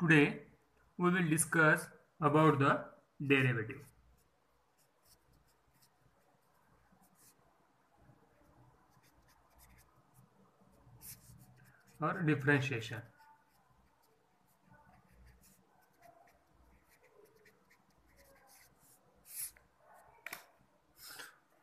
Today we will discuss about the derivative. or differentiation.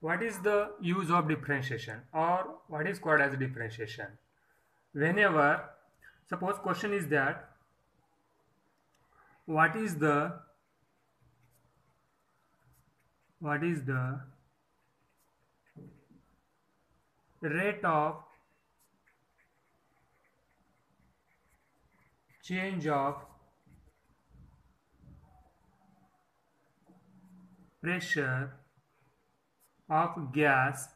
What is the use of differentiation or what is called as differentiation? Whenever, suppose question is that what is the what is the rate of change of pressure of gas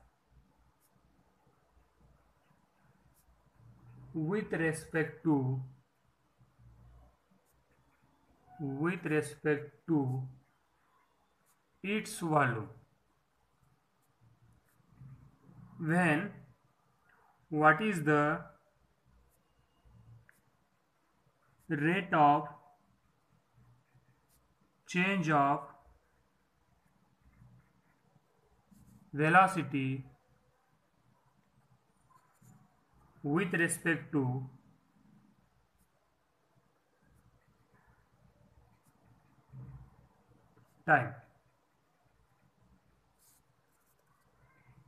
with respect to with respect to its value. when what is the rate of change of velocity with respect to time.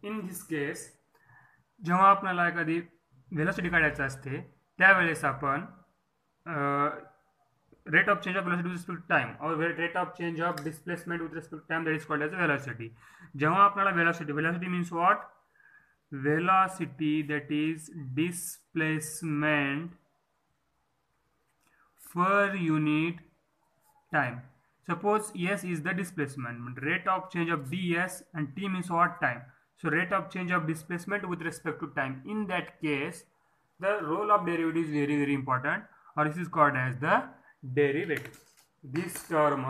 In this case जेव्हा आपल्याला एखादी velocity काढायचं असते rate of change of velocity with respect time और rate of change of displacement with respect time that is called as velocity जेव्हा आपल्याला velocity velocity means what velocity, that is displacement per unit time. Suppose s is the displacement rate of change of ds and t means what time so rate of change of displacement with respect to time in that case the role of derivative is very very important or this is called as the derivative. This term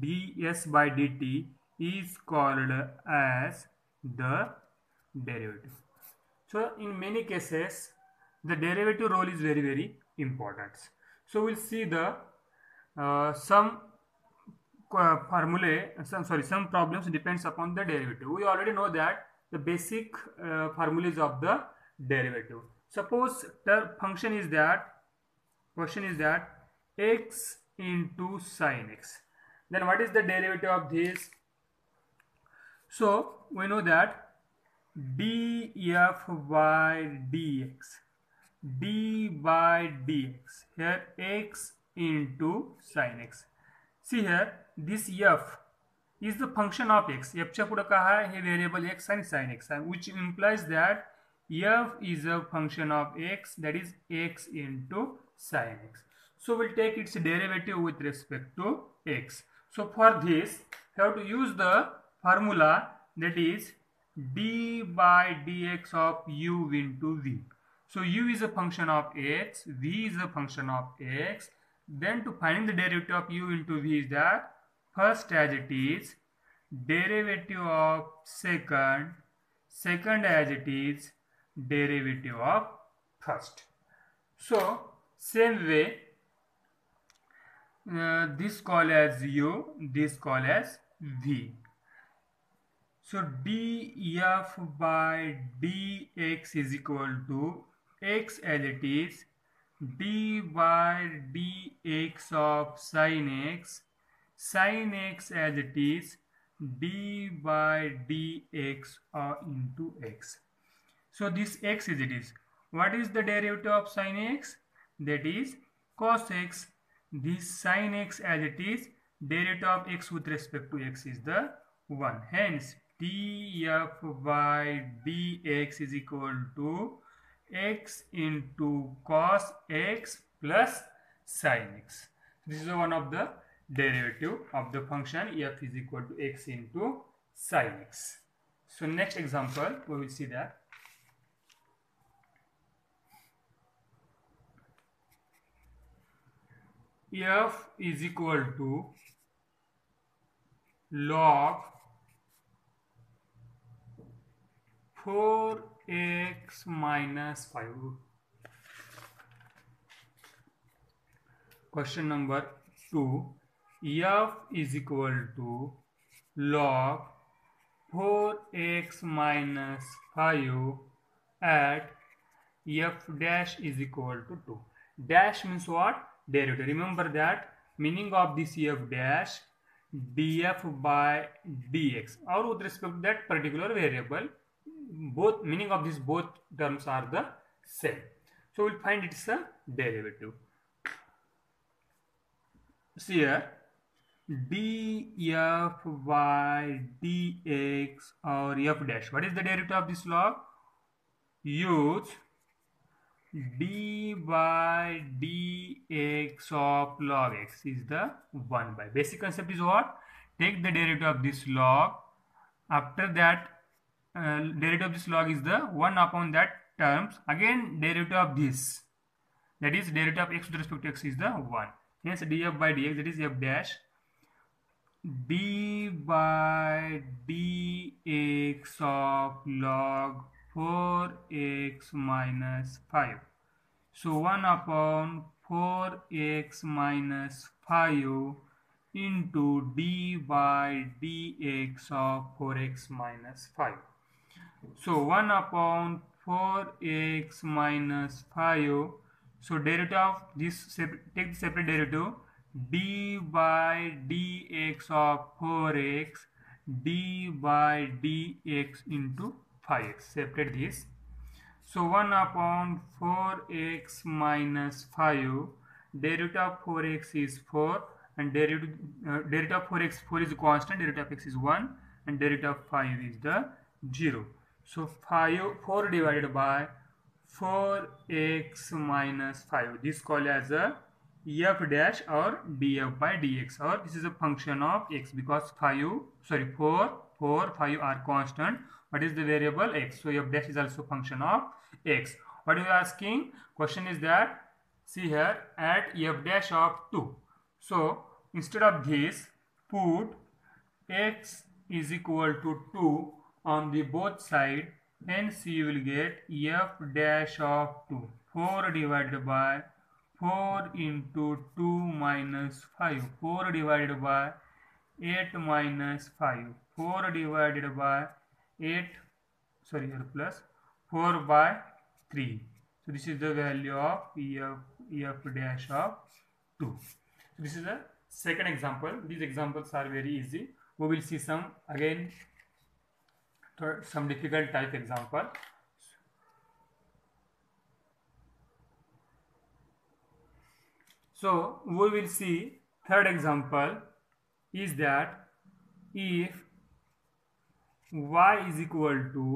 ds by dt is called as the derivative. So in many cases the derivative role is very very important. So we'll see the uh, some uh, formulae some sorry some problems depends upon the derivative. We already know that the basic uh, formulas of the derivative. Suppose the function is that question is that x into sine x then what is the derivative of this so we know that df by dx d by dx here x into sine x see here this f is the function of x f च्या पुढे काय आहे हे variable x आणि sin x आहे which implies that f is a function of x that is x into sin x so we'll take its derivative with respect to x. So for this, we have to use the formula that is d by dx of u into v. So u is a function of x, v is a function of x. Then to find the derivative of u into v is that first as it is derivative of second, second as it is derivative of first. So same way uh, this call as u this call as v so df by dx is equal to x as it is d by dx of sine x sin x as it is d by dx uh, into x. So this x is it is. What is the derivative of sin x? That is cos x. This sin x as it is derivative of x with respect to x is the 1 hence df by dx is equal to x into cos x plus sin x. This is one of the derivative of the function f is equal to x into sin x. So next example we will see that. F is equal to log 4x minus 5 question number 2 f is equal to log 4x minus 5 at f dash is equal to 2 dash means what? Derivative remember that meaning of this f dash df by dx. Or with respect to that particular variable both meaning of these both terms are the same. So we'll find it's a derivative. See here df by dx or f dash. What is the derivative of this log? Use d by dx of log x is the 1 by. Basic concept is what? Take the derivative of this log. After that uh, derivative of this log is the 1 upon that terms. Again derivative of this. That is derivative of x with respect to x is the 1 hence df by dx that is f dash d by dx of log 4x minus 5. So 1 upon 4x minus 5 into d by dx of 4x minus 5. So 1 upon 4x minus 5. So derivative of this, take the separate derivative d by dx of 4x d by dx into 5x separate this. So 1 upon 4x minus 5 derivative of 4x is 4 and derivative, uh, derivative of 4x 4 is constant derivative of x is 1 and derivative of 5 is the 0 so 5 4 divided by 4x minus 5 this called as a f dash or df by dx or this is a function of x because 5 sorry 4 4 5 are constant. What is the variable x? So f dash is also function of x. What you are asking? Question is that see here at f dash of 2 so instead of this put x is equal to 2 on the both side hence you will get f dash of 2 4 divided by 4 into 2 minus 5 4 divided by 8 minus 5 4 divided by 8 sorry here plus 4 by 3 so this is the value of ef, ef dash of 2 so this is the second example these examples are very easy we will see some again some difficult type example so we will see third example is that if y is equal to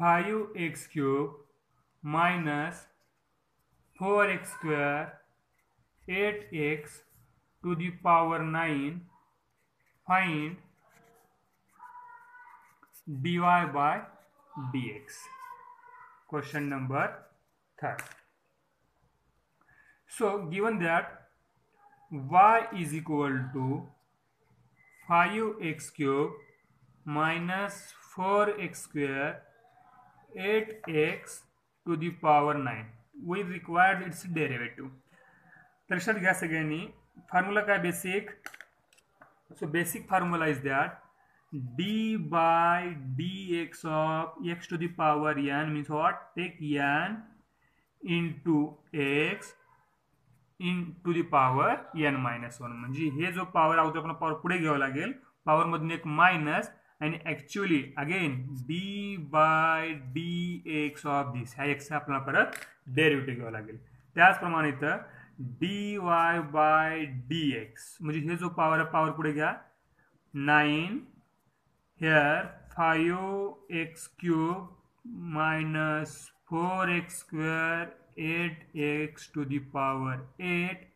5x cube minus 4x square 8x to the power 9 find dy by dx. Question number third so given that y is equal to 5x cube minus 4x square 8x to the power 9 we required its derivative लक्षात घ्या सगळ्यांनी काय basic so basic formula is that d by d x of x to the power n means what take n into x in to the power n minus one म्हणजे हे जो power अगोदर आपण power पुढे घ्यावं लागेल. पॉवरमधून एक मायनस आणि actually again d by d x of this ह्या एक्सचा आपल्याला परत डेरिव्हेटिव्ह घ्यावं लागेल. त्याचप्रमाणे इथं d y by d x म्हणजे हे जो पॉवर आहे पॉवर पुढे घ्या. Nine here five x cube minus four x square eight x to the power eight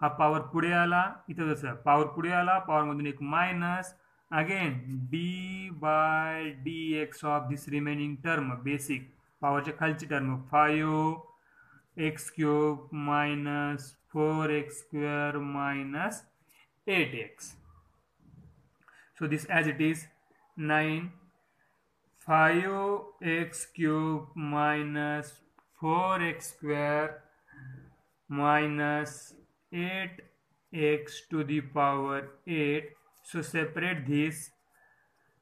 हा पॉवर पुढे आला इथं जसं पॉवर पुढे आला पॉवरमधून एक minus again d by dx of this remaining term basic पॉवरच्या खालची term five x cube minus four x square minus eight x so this as it is 9 5x cube four x square minus eight x to the power eight so separate this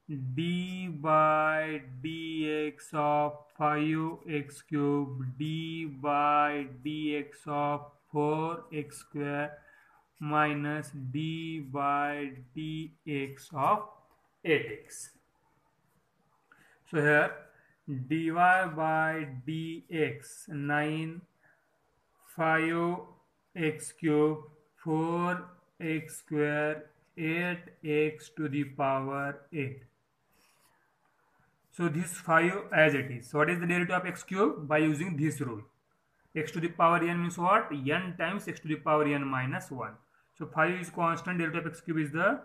d by d x of five x cube d by d x of four x square minus d by d x of eight x so here dy by dx 9 5x cube 4x square 8x to the power 8 so this 5 as it is so what is the derivative of x cube by using this rule x to the power n means what n times x to the power n minus 1 so 5 is constant derivative of x cube is the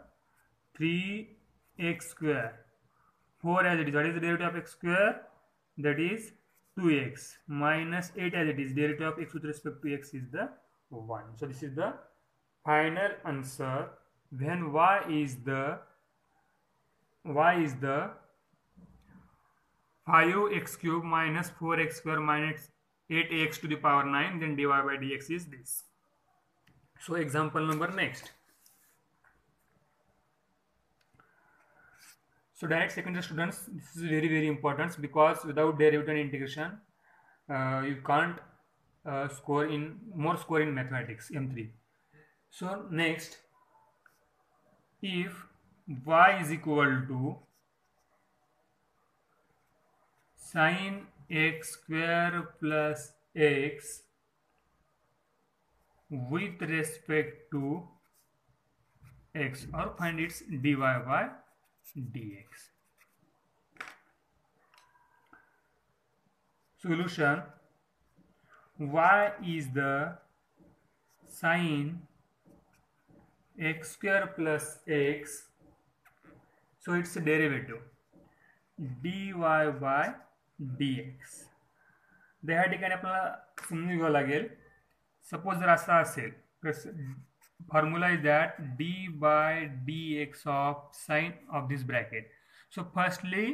3x square 4 as it is what is the derivative of x square that is 2x minus 8 as it is. Derivative of x with respect to x is the 1 so this is the final answer. When y is the y is the 5x cube minus 4x square minus 8x to the power 9 then dy by dx is this. So example number next So direct second students, this is very very important because without derivative integration, uh, you can't uh, score in more score in mathematics M3. So next, if y is equal to sine x square plus x with respect to x or find its dy by dx. Solution y is the sine x square plus x so it's a derivative dy by dx ह्या ठिकाणी आपल्याला समजून घ्यावं लागेल suppose जर असा असेल formula is that d by dx of sine of this bracket so firstly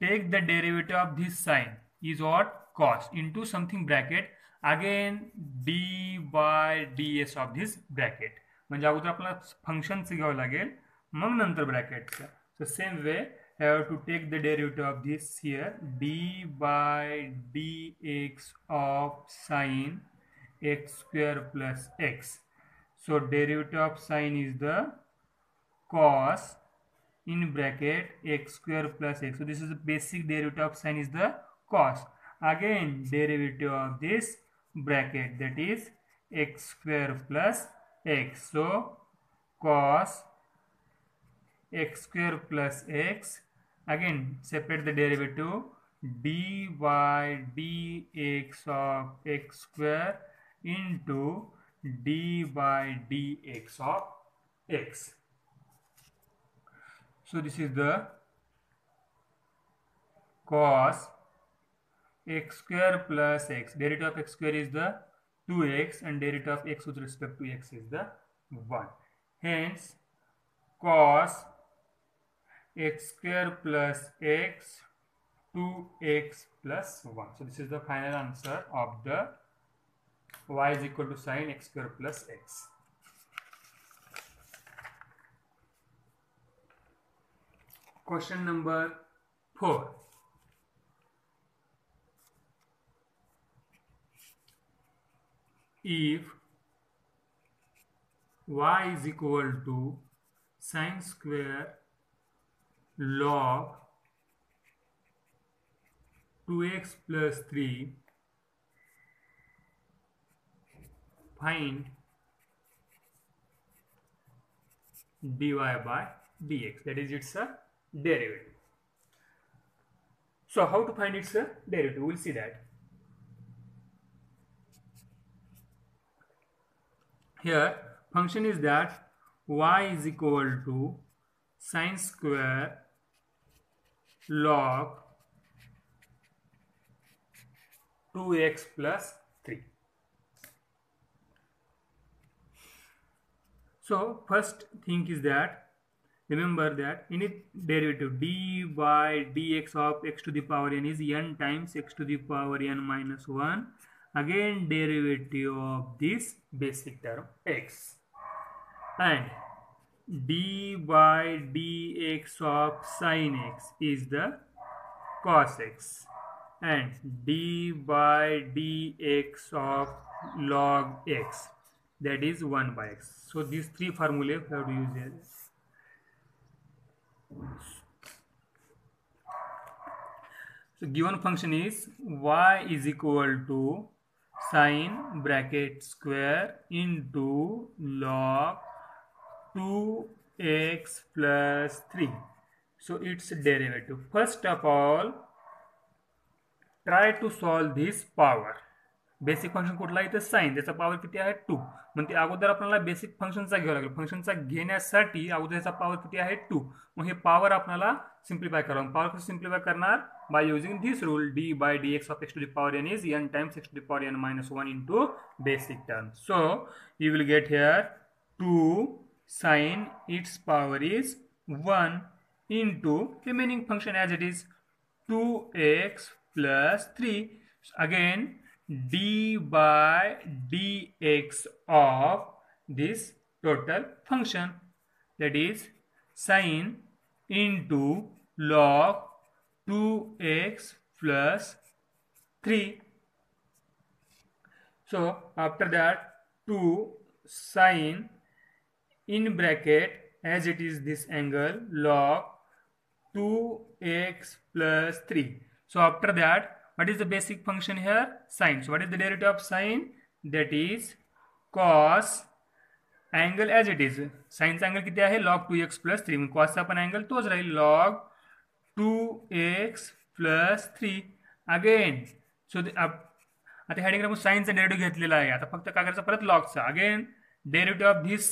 take the derivative of this sine is what cos into something bracket again d by ds of this bracket म्हणजे अगोदर आपल्याला फंक्शनचं घ्यावं लागेल मग नंतर ब्रॅकेटचं so same way have to take the derivative of this here d by dx of sine x square plus x So derivative of sine is the cos in bracket x square plus x. So this is the basic derivative of sine is the cos. Again derivative of this bracket that is x square plus x. So cos x square plus x. Again separate the derivative d by dx of x square into d by dx of x. So this is the cos x square plus x. Derivative of x square is the 2x and derivative of x with respect to x is the 1. Hence cos x square plus x 2x plus 1. So this is the final answer of the y is equal to sine x square plus x. Question number 4. If y is equal to sine square log 2x plus 3 find dy by dx. That is its a derivative. So how to find its a derivative? We'll see that. Here function is that y is equal to sine square log 2x plus So first thing is that remember that unit derivative d by dx of x to the power n is n times x to the power n minus 1 again derivative of this basic term x. And d by dx of sine x is the cos x. And d by dx of log x that is 1 by x. So these three formulae we have to use here. So given function is y is equal to sine bracket square into log 2x plus 3 so its derivative. First of all try to solve this power basic function कुठला इथं sign त्याचा power किती आहे? Two मग ते अगोदर आपल्याला basic फंक्शनचा घ्यावं लागेल. फंक्शनचा घेण्यासाठी अगोदर याचा पॉवर किती आहे? टू मग पॉवर आपल्याला सिम्प्लिफाय करावं पॉवर कसं सिम्प्लिफाय करणार? By using this rule d by d x of x to the power n is n times x to the power n minus one into basic term so you will get here to sine its power is one into remaining function function as it is 2x plus 3 again d by dx of this total function that is sine into log 2x plus 3 so after that 2 sine in bracket as it is this angle log 2x plus 3 so after that what is the basic function here? Sine. So, what is the derivative of sine? That is cos angle as it is sine's angle कितना है log two x plus three cos अपन angle तोच रही log two x plus three again so आप आता heading आपण सायन्सचा derivative घेतलेला आहे आता फक्त काय करायचं परत लॉगचा again derivative of this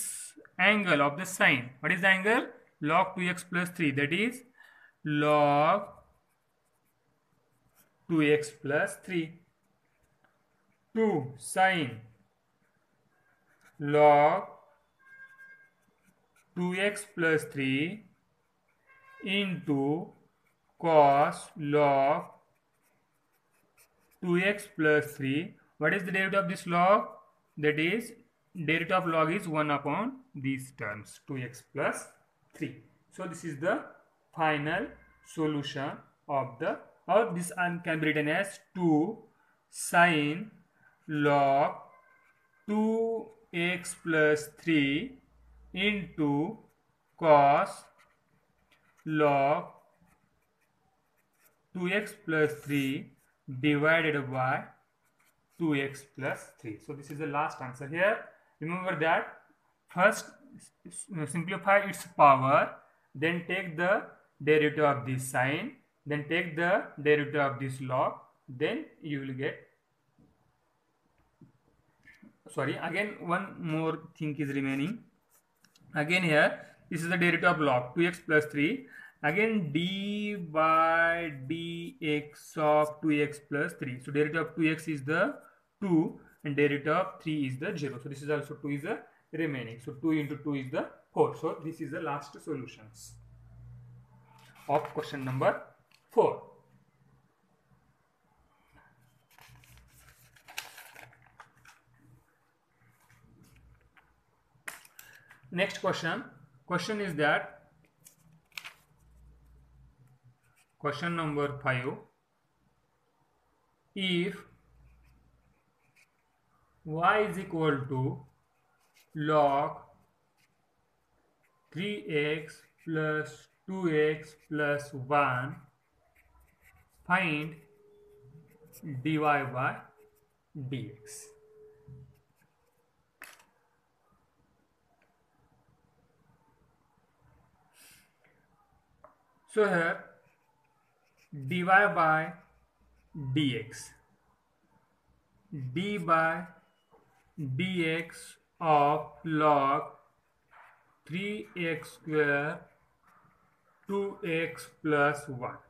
angle of the sine what is the angle log two x plus three that is log 2x plus 3 2 sine log 2x plus 3 into cos log 2x plus 3 what is the derivative of this log? That is derivative of log is 1 upon these terms 2x plus 3 so this is the final solution of the or this can be written as 2 sine log 2x plus 3 into cos log 2x plus 3 divided by 2x plus 3 so this is the last answer here. Remember that first simplify its power then take the derivative of this sine then take the derivative of this log. Then you will get sorry again one more thing is remaining. Again here this is the derivative of log 2x plus 3 again d by dx of 2x plus 3 so derivative of 2x is the 2 and derivative of 3 is the 0 so this is also 2 is the remaining. So 2 into 2 is the 4 so this is the last solutions. Of question number 4 next question. Question is that question number 5 if y is equal to log 3x plus 2x plus 1 find dy by dx. So here dy by dx. d by dx of log 3x square 2x plus 1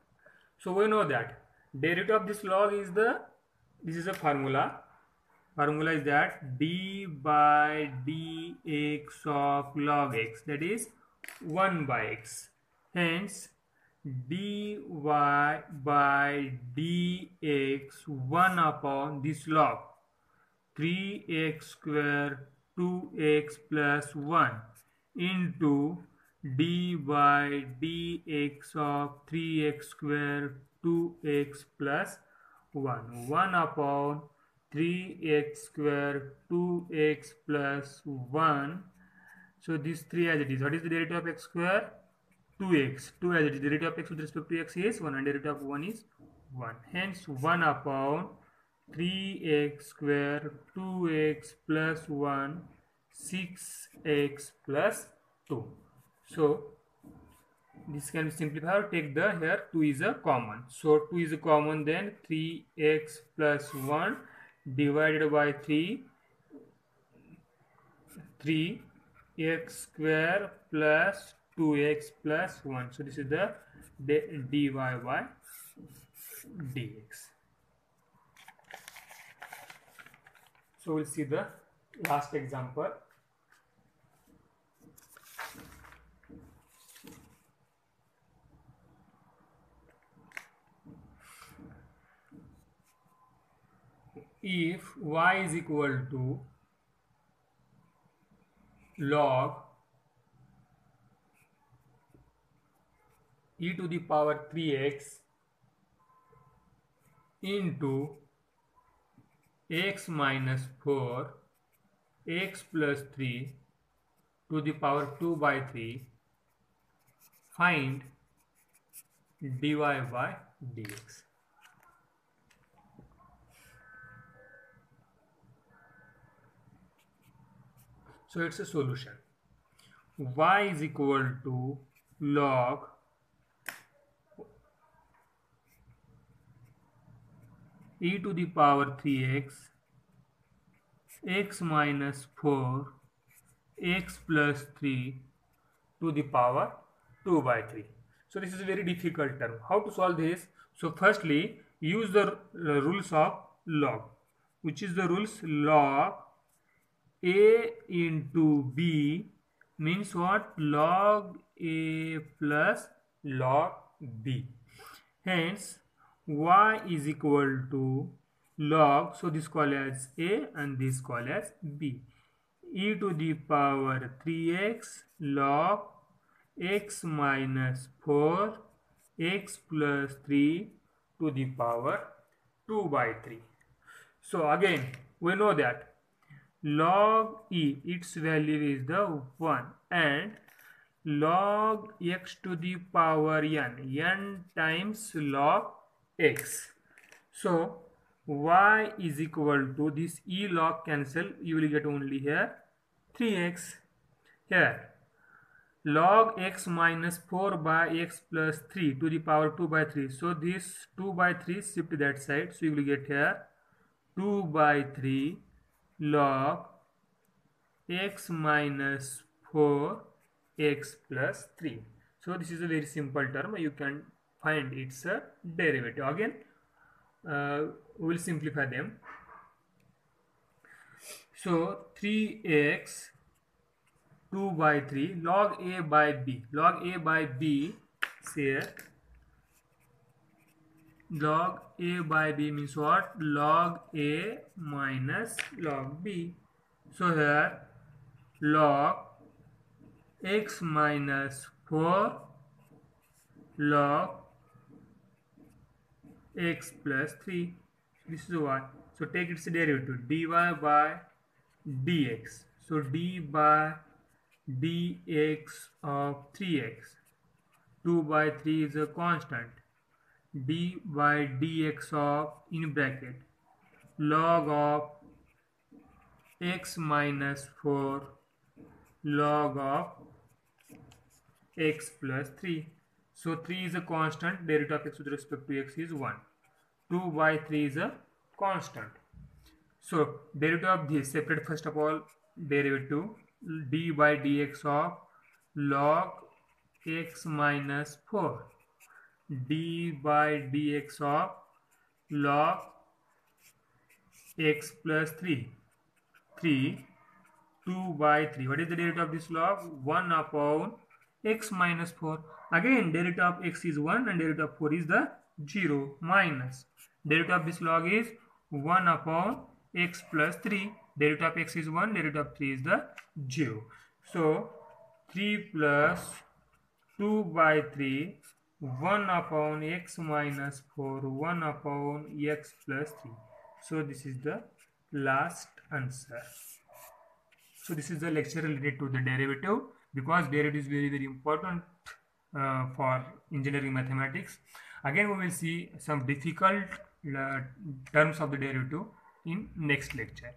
so we know that. Derivative of this log is the this is a formula. Formula is that d by dx of log x that is 1 by x. Hence dy by dx 1 upon this log. 3x square 2x plus 1 into d by dx of 3x square 2x plus 1 1 upon 3x square 2x plus 1 so this 3 as it is. What is the derivative of x square? 2x 2 as it is. The derivative of x with respect to x is 1 and derivative of 1 is 1 hence 1 upon 3x square 2x plus 1 6x plus 2 so this can be simplified take the here 2 is a common. So 2 is a common then 3x plus 1 divided by 3 3 x square plus 2x plus 1 so this is the dy by dx. So we'll see the last example if y is equal to log e to the power 3x into x minus 4 x plus 3 to the power 2 by 3 find dy by dx So it's a solution. y is equal to log e to the power 3x x minus 4 x plus 3 to the power 2 by 3. So this is a very difficult term. How to solve this? So firstly use the uh, rules of log which is the rules log a into b means what? Log a plus log b. Hence y is equal to log so this call as a and this call as b. E to the power 3x log x minus 4 x plus 3 to the power 2 by 3 so again we know that log e its value is the 1 and log x to the power n n times log x. So y is equal to this e log cancel you will get only here 3x here. Log x minus 4 by x plus 3 to the power 2 by 3 so this 2 by 3 shift that side. So you will get here 2 by 3 log x minus 4 x plus 3 so this is a very simple term. You can find its a derivative. Again uh, we will simplify them. So 3x 2 by 3 log a by b. Log a by b here log a by b means what? Log a minus log b. So here log x minus 4 log x plus 3 this is what? So take its derivative dy by dx. So d by dx of 3x 2 by 3 is a constant d by dx of in bracket log of x minus 4 log of x plus 3 so 3 is a constant derivative of x with respect to x is 1 2 by 3 is a constant. So derivative of this separate first of all derivative d by dx of log x minus 4 d by dx of log x plus 3 3 2 by 3 what is the derivative of this log? 1 upon x minus 4 again derivative of x is 1 and derivative of 4 is the 0 minus. Derivative of this log is 1 upon x plus 3 derivative of x is 1 derivative of 3 is the 0 so 3 plus 2 by 3 1 upon x minus 4 1 upon x plus 3 so this is the last answer. So this is the lecture related to the derivative because derivative is very very important uh, for engineering mathematics. Again we will see some difficult uh, terms of the derivative in next lecture